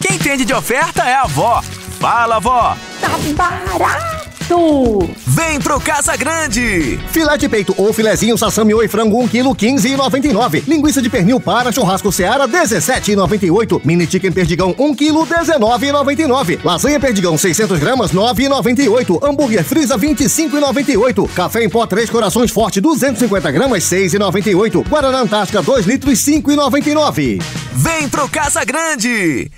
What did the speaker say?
Quem entende de oferta é a avó. Fala, avó. Tá barato! Vem pro Casa Grande! Filé de peito ou filezinho sassami oi frango 1 kg 15,99. Linguiça de pernil para churrasco Seara 17,98. Mini chicken perdigão 1 kg 19,99. Lasanha perdigão 600 gramas 9,98. Hambúrguer frisa 25,98. Café em pó 3 corações forte 250 gramas 6,98. Guaraná Antártica 2 litros 5,99. Vem pro Casa Grande!